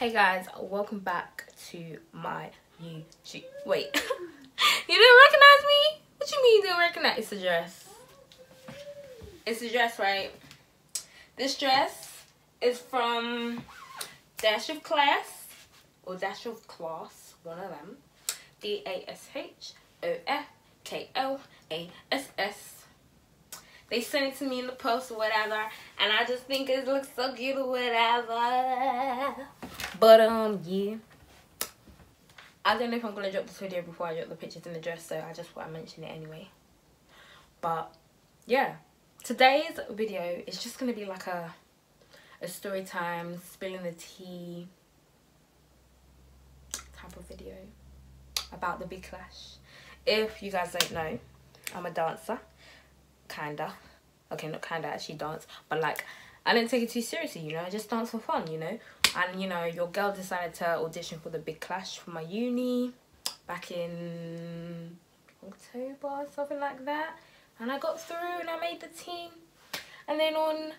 Hey guys, welcome back to my YouTube. Wait, you didn't recognize me? What you mean you didn't recognize? It's a dress. It's a dress, right? This dress is from Dash of Class or Dash of Class, one of them. D A S H O F K L A S S they sent it to me in the post or whatever and i just think it looks so cute or whatever but um yeah. I don't know if i'm gonna drop this video before i drop the pictures in the dress so i just want to mention it anyway. But yeah. Today's video is just gonna be like a a story time spilling the tea type of video about the big clash. If you guys don't know i'm a dancer. Kinda. Okay not kinda actually dance but like i didn't take it too seriously you know? I just dance for fun you know and you know your girl decided to audition for the big clash for my uni back in october or something like that. And i got through and i made the team. And then on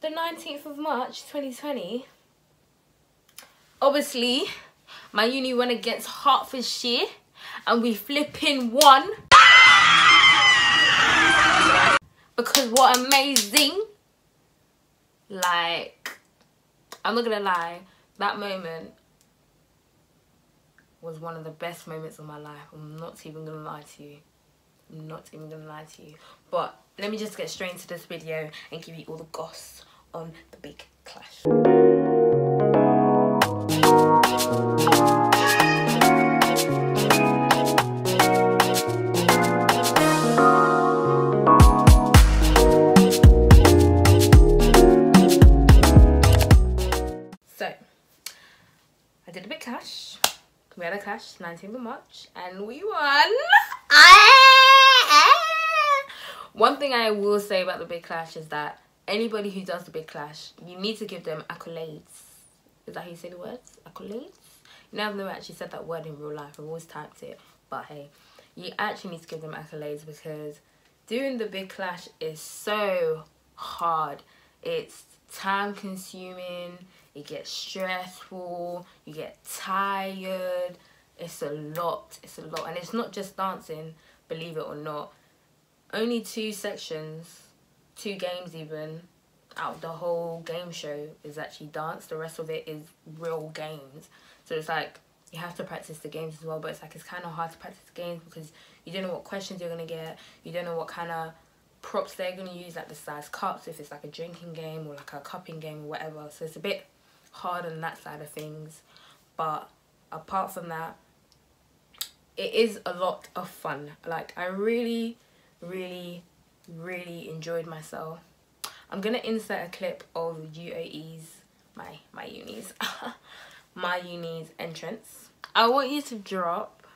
the 19th of march 2020 obviously my uni went against hertfordshire and we flipping won. Because what amazing like i'm not gonna lie that moment was one of the best moments of my life. I'm not even gonna lie to you. I'm not even gonna lie to you. But let me just get straight into this video and give you all the goss on the big clash March and we won. One thing I will say about the big clash is that anybody who does the big clash, you need to give them accolades. Is that how you say the words? Accolades? You know, I've never actually said that word in real life. I've always typed it. But hey, you actually need to give them accolades because doing the big clash is so hard. It's time consuming it gets stressful you get tired it's a lot it's a lot. And it's not just dancing believe it or not. Only two sections two games even out of the whole game show is actually dance. The rest of it is real games. So it's like you have to practice the games as well but it's like it's kind of hard to practice the games because you don't know what questions you're going to get. You don't know what kind of props they're going to use like the size cups if it's like a drinking game or like a cupping game or whatever. So it's a bit hard on that side of things. But apart from that it is a lot of fun. Like I really really really enjoyed myself. I'm gonna insert a clip of UOE's my my uni's my uni's entrance. I want you to drop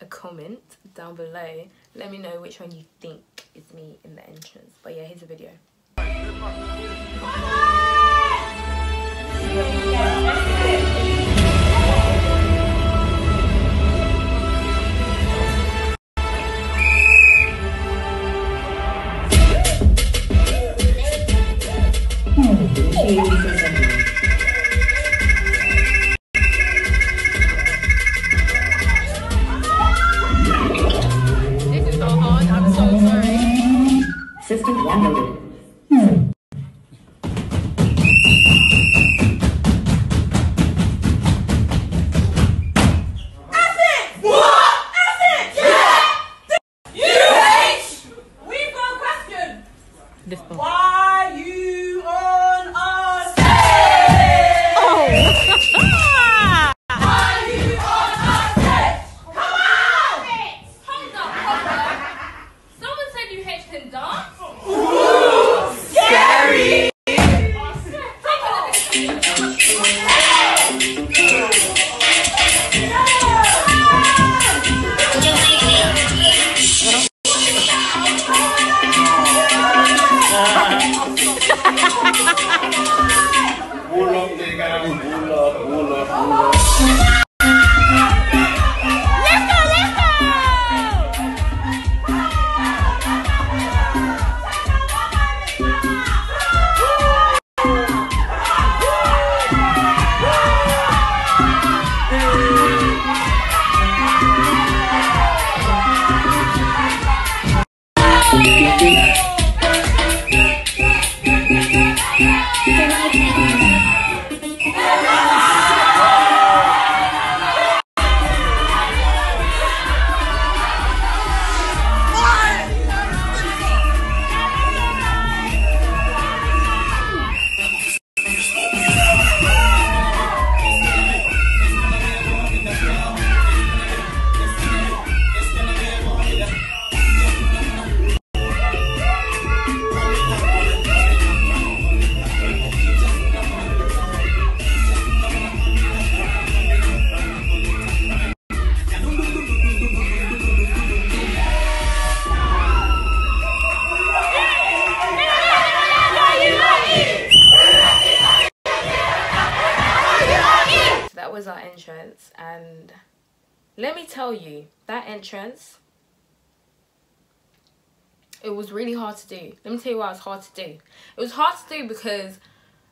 a comment down below. Let me know which one you think is me in the entrance. But yeah here's a video 葫芦娃葫 let me tell you, that entrance, it was really hard to do. Let me tell you why it was hard to do. It was hard to do because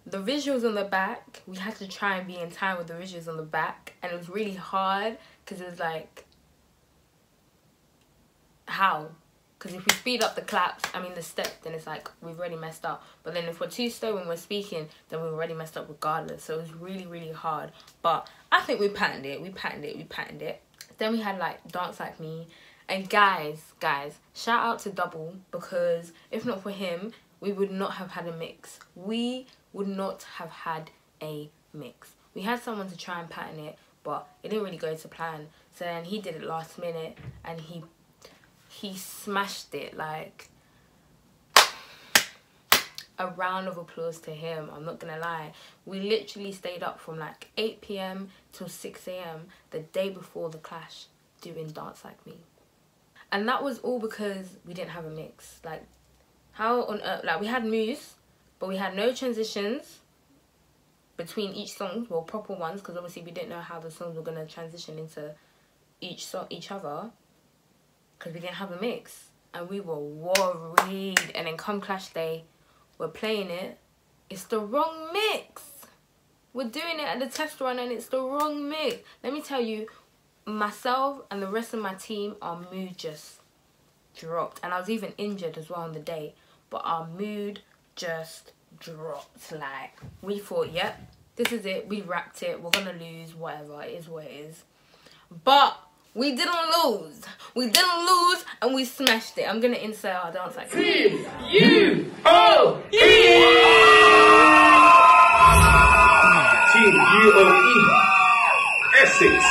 the visuals on the back, we had to try and be in time with the visuals on the back, and it was really hard because it was like, how? Because if we speed up the claps, I mean the step, then it's like we've already messed up. But then if we're too slow when we're speaking, then we've already messed up regardless. So it was really, really hard. But I think we patterned it. We patterned it. We patterned it. Then we had like Dance Like Me. And guys, guys, shout out to Double because if not for him, we would not have had a mix. We would not have had a mix. We had someone to try and pattern it, but it didn't really go to plan. So then he did it last minute and he he smashed it like a round of applause to him i'm not gonna lie. We literally stayed up from like 8 p.m till 6 a.m the day before the clash doing dance like me. And that was all because we didn't have a mix. Like how on earth like we had moves but we had no transitions between each song well proper ones because obviously we didn't know how the songs were going to transition into each song each other because we didn't have a mix. And we were worried. And then come clash day we're playing it. It's the wrong mix. We're doing it at the test run and it's the wrong mix. Let me tell you myself and the rest of my team our mood just dropped. And i was even injured as well on the day but our mood just dropped. Like we thought yep this is it. We wrapped it. We're gonna lose whatever. It is what it is. But we didn't lose. We didn't lose and we smashed it. I'm gonna insert our dance like T U O E. T U O E. Essex.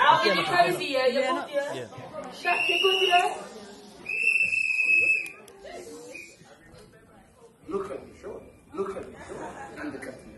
Alvin, you crazy, yeah? You're yeah, yeah? yeah. Shaq, you good, yeah? Look at me, sure. Look at me, sure. I'm the captain.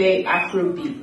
not everyday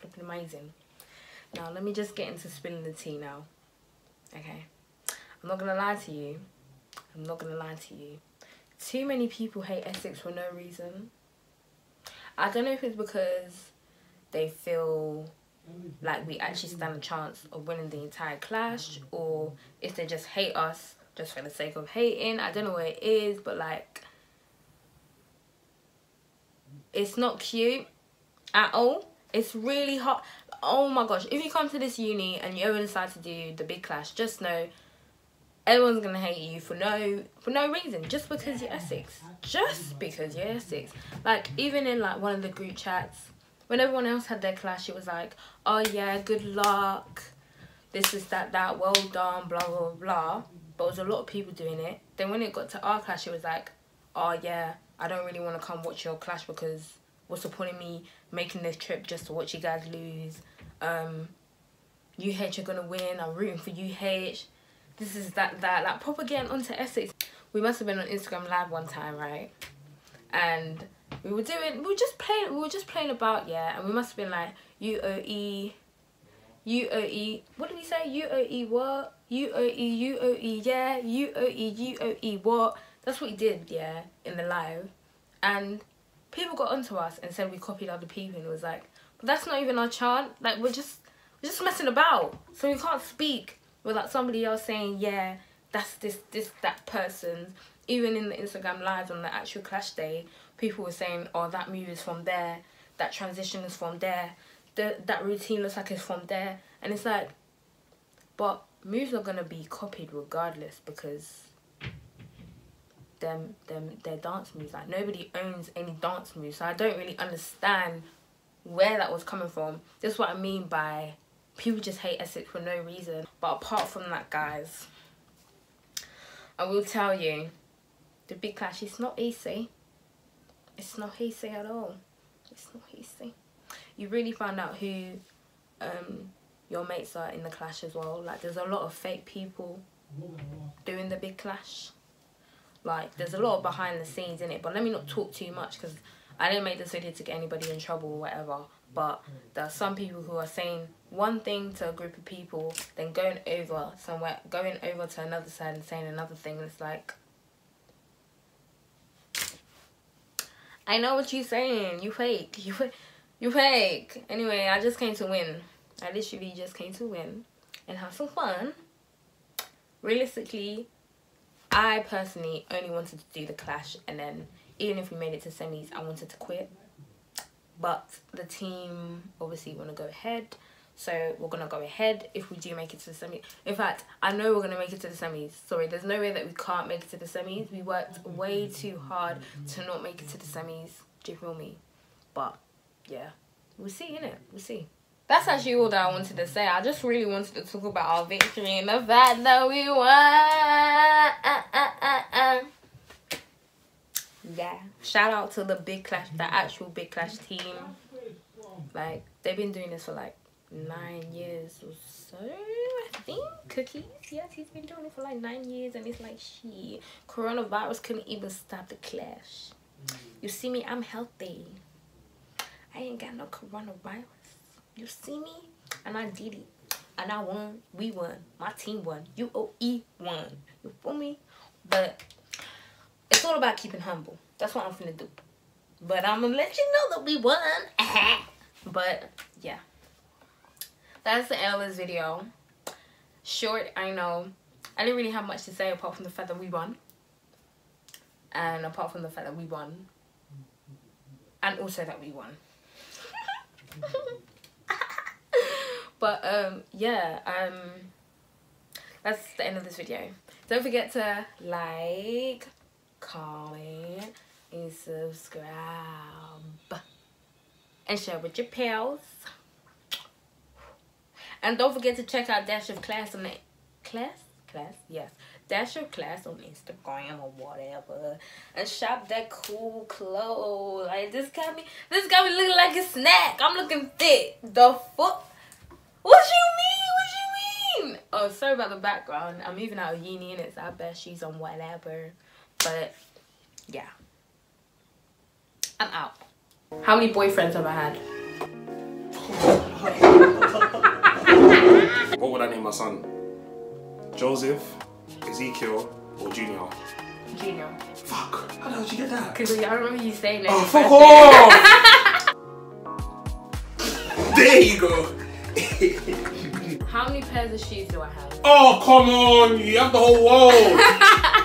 flipping amazing. Now let me just get into spilling the tea now. Okay, I'm not gonna lie to you. I'm not gonna lie to you. Too many people hate Essex for no reason. I don't know if it's because they feel like we actually stand a chance of winning the entire clash, or if they just hate us just for the sake of hating. I don't know what it is, but like it's not cute at all. It's really hot. Oh my gosh! If you come to this uni and you ever decide to do the big clash, just know everyone's gonna hate you for no for no reason, just because you're Essex. Just because you're Essex. Like even in like one of the group chats, when everyone else had their clash, it was like, oh yeah, good luck. This is that that well done, blah blah blah. But it was a lot of people doing it. Then when it got to our clash, it was like, oh yeah, I don't really want to come watch your clash because of me making this trip just to watch you guys lose? Um, UH are gonna win. I'm rooting for UH. This is that that like proper getting onto Essex. We must have been on Instagram Live one time, right? And we were doing, we were just playing, we were just playing about, yeah. And we must have been like UOE, UOE. What did we say? UOE what? UOE UOE yeah. UOE UOE what? That's what we did, yeah, in the live. And people got onto us and said we copied other people and it was like, but that's not even our chant. Like we're just we're just messing about. So we can't speak without somebody else saying, yeah, that's this this that person's. Even in the Instagram lives on the actual clash day, people were saying, oh that move is from there, that transition is from there, the that routine looks like it's from there. And it's like but moves are gonna be copied regardless because them them their dance moves. Like nobody owns any dance moves. So I don't really understand where that was coming from. this is what I mean by people just hate Essex for no reason. But apart from that guys, I will tell you, the big clash is not easy. It's not easy at all. It's not easy. You really find out who um your mates are in the clash as well. Like there's a lot of fake people doing the big clash like there's a lot of behind the scenes in it but let me not talk too much because i didn't make this video to get anybody in trouble or whatever. But there are some people who are saying one thing to a group of people then going over somewhere going over to another side and saying another thing and it's like i know what you're saying. You fake. You fa- you fake. Anyway i just came to win. I literally just came to win and have some fun. Realistically I personally only wanted to do the clash and then even if we made it to semis I wanted to quit. But the team obviously want to go ahead so we're gonna go ahead if we do make it to the semis in fact I know we're gonna make it to the semis. Sorry there's no way that we can't make it to the semis. We worked way too hard to not make it to the semis. Do you feel me? But yeah. We'll see innit? We'll see that's actually all that I wanted to say. I just really wanted to talk about our victory and the fact that we won. Yeah. Shout out to the Big Clash, the actual Big Clash team. Like, they've been doing this for like nine years or so, I think. Cookies, yes, he's been doing it for like nine years and it's like, she, coronavirus couldn't even stop the clash. You see me, I'm healthy. I ain't got no coronavirus. You see me? And I did it. And I won. We won. My team won. UOE won. You feel me? But it's all about keeping humble. That's what I'm finna do. But I'm gonna let you know that we won. but yeah. That's the end of this video. Short, I know. I didn't really have much to say apart from the fact that we won. And apart from the fact that we won. And also that we won. but um yeah um that's the end of this video don't forget to like comment and subscribe and share with your pals and don't forget to check out dash of class on the class class yes dash your class on Instagram or whatever, and shop that cool clothes. Like this got me, this got me looking like a snack. I'm looking thick. The fuck? What do you mean? What do you mean? Oh, sorry about the background. I'm even out of uni and it's I bet she's on whatever. But yeah, I'm out. How many boyfriends have I had? What would I name my son? Joseph, Ezekiel, or Junior? Junior. Fuck. How the hell did you get that? Because I remember you saying it. Oh, fuck off! there you go. How many pairs of shoes do I have? oh, come on. You have the whole world.